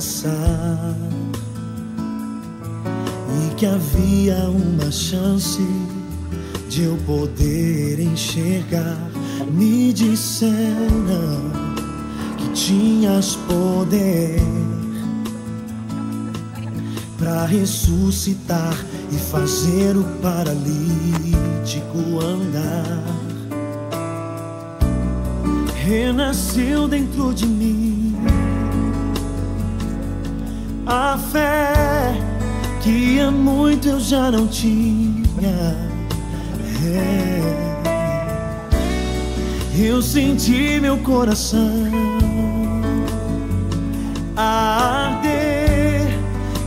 passar e que havia uma chance de eu poder enxergar. Me disseram que tinhas poder para ressuscitar e fazer o paralítico andar. Renasceu dentro de mim a fé que há muito eu já não tinha. É. Eu senti meu coração arder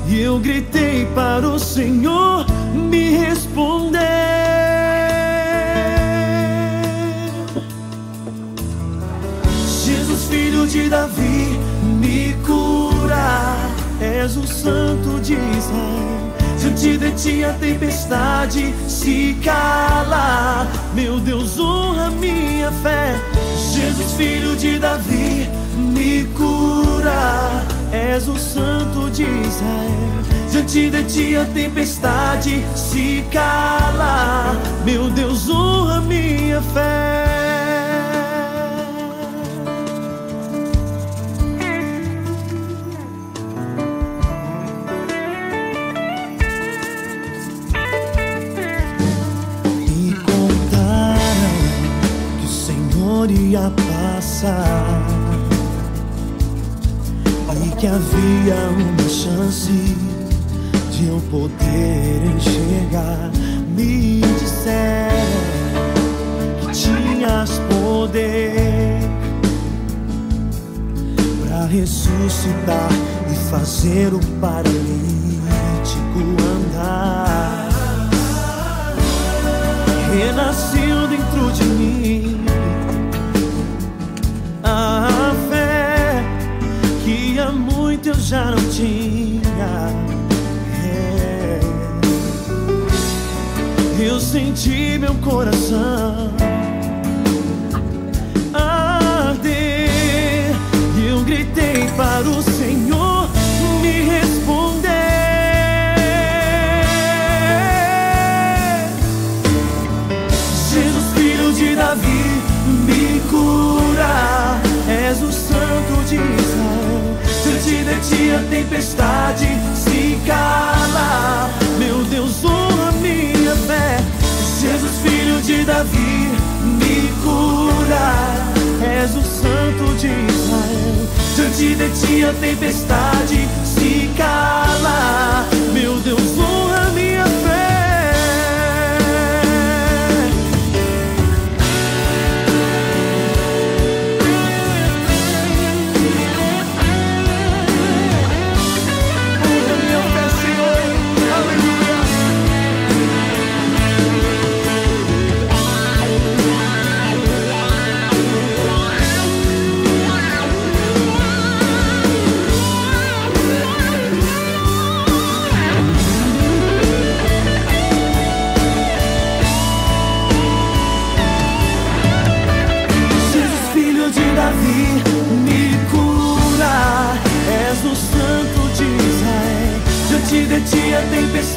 e eu gritei para o Senhor me responder. Jesus, filho de Davi. És o santo de Israel. Diante de ti a tempestade se cala. Meu Deus, honra minha fé. Jesus, filho de Davi, me cura. És o santo de Israel. Diante de ti a tempestade se cala. Meu Deus, honra minha fé. Senhor ia passar e que havia uma chance de eu poder enxergar. Me disseram que tinhas poder para ressuscitar e fazer o paralítico andar renasceu já não tinha. É. Eu senti meu coração arder eu gritei para o Senhor me responder. Jesus, filho de Davi, me cura. És o santo de Israel. Diante de ti a tempestade se cala. Meu Deus, honra minha fé. Jesus, filho de Davi, me cura. És o santo de Israel. Diante de ti a tempestade se cala. Diante de ti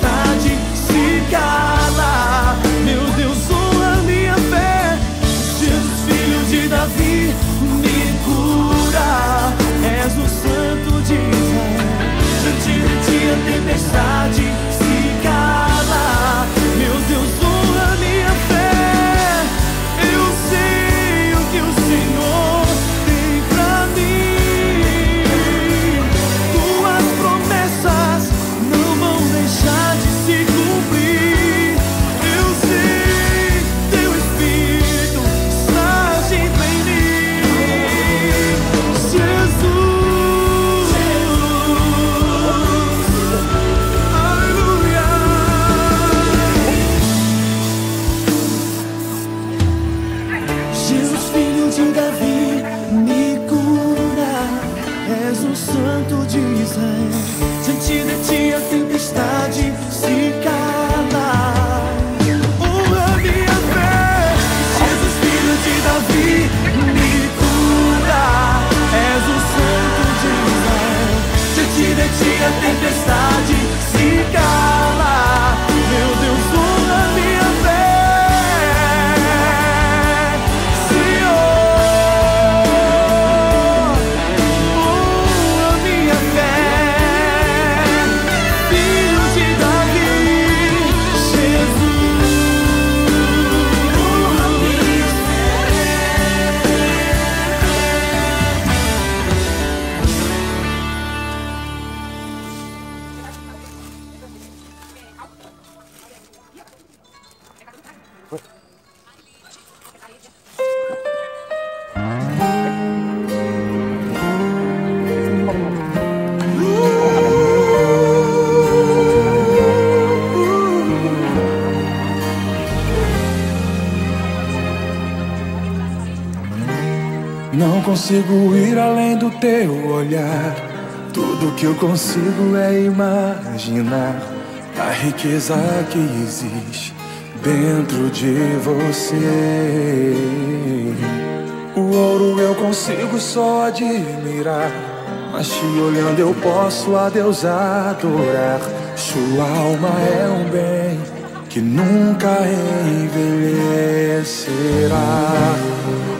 consigo ir além do teu olhar. Tudo que eu consigo é imaginar a riqueza que existe dentro de você. O ouro eu consigo só admirar, mas te olhando eu posso a Deus adorar. Sua alma é um bem que nunca envelhecerá.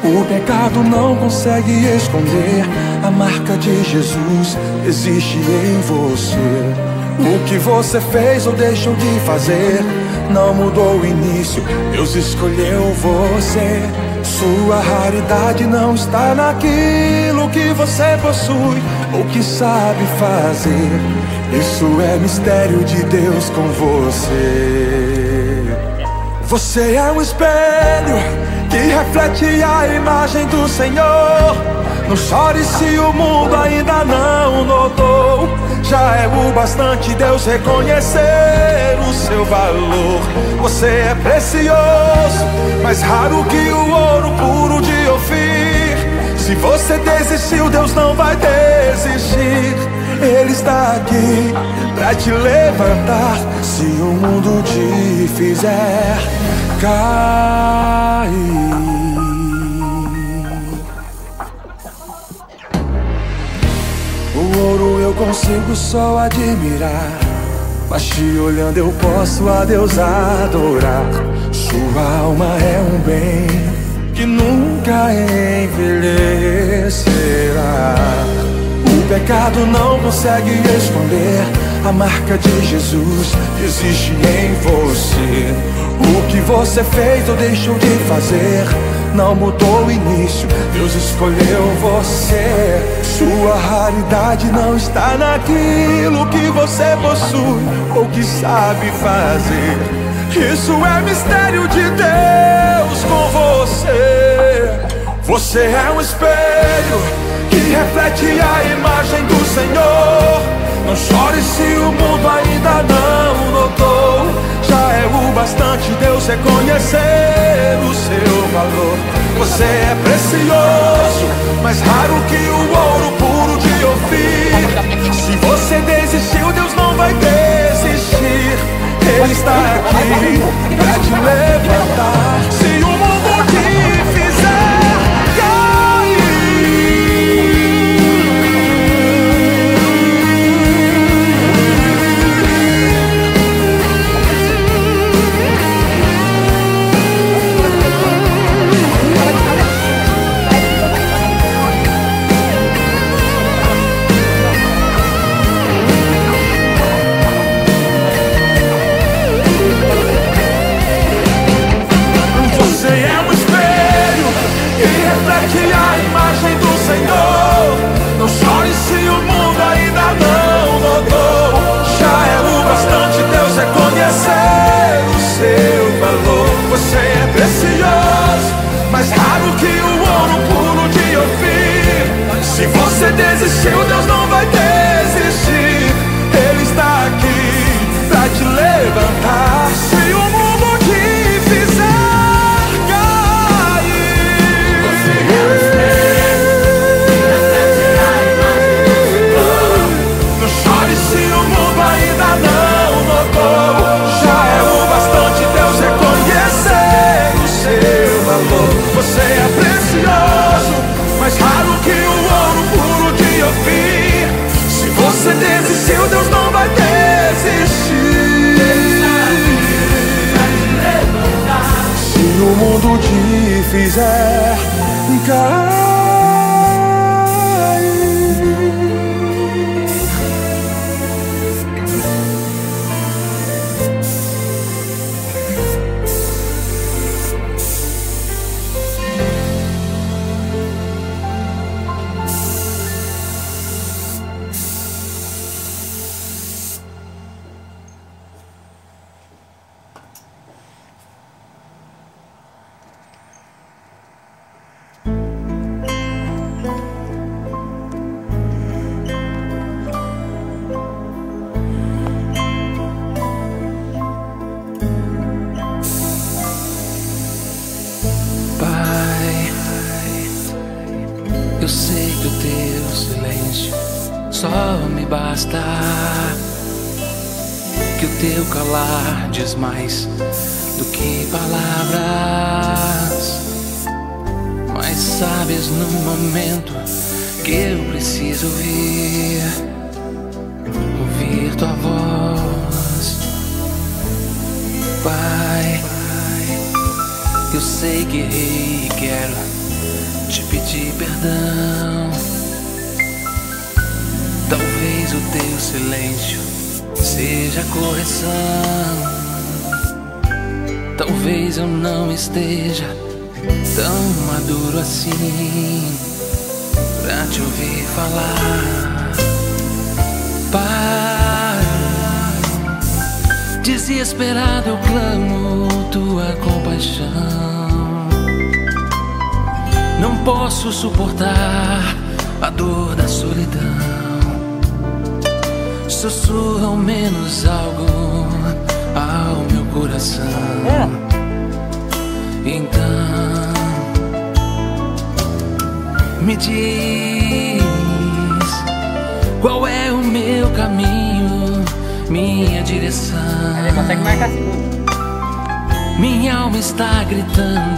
O pecado não consegue esconder a marca de Jesus existe em você. O que você fez ou deixou de fazer não mudou o início. Deus escolheu você. Sua raridade não está naquilo que você possui ou que sabe fazer. Isso é mistério de Deus com você. Você é um espelho que reflete a imagem do Senhor. Não chore se o mundo ainda não notou. Já é o bastante Deus reconhecer o seu valor. Você é precioso, mais raro que o ouro puro de Ofir. Se você desistiu, Deus não vai desistir. Ele está aqui pra te levantar. Se o mundo te fizer cair. O ouro eu consigo só admirar. Mas te olhando eu posso a Deus adorar. Sua alma é um bem que nunca envelhecerá. O pecado não consegue esconder a marca de Jesus existe em você. O que você fez ou deixou de fazer não mudou o início. Deus escolheu você. Sua raridade não está naquilo que você possui ou que sabe fazer. Isso é mistério de Deus com você. Você é um espelho que reflete a imagem do Senhor. Não chore se o mundo ainda não notou. Já é o bastante Deus reconhecer o seu valor. Você é precioso, mais raro que o ouro puro de Ofir. Se você desistiu, Deus não vai desistir. Ele está aqui pra te levantar. Desistiu, Deus não vai desistir. Se o mundo te fizer cair. Teu silêncio só me basta. Que o teu calar diz mais do que palavras. Mas sabes no momento que eu preciso ouvir, ouvir tua voz, Pai. Eu sei que errei e quero te pedir perdão. Talvez o teu silêncio seja correção. Talvez eu não esteja tão maduro assim pra te ouvir falar. Pai, desesperado eu clamo tua compaixão. Não posso suportar a dor da solidão. Sussurra ao menos algo ao meu coração. Então, me diz qual é o meu caminho, minha direção. Ele consegue marcar segundo. Minha alma está gritando.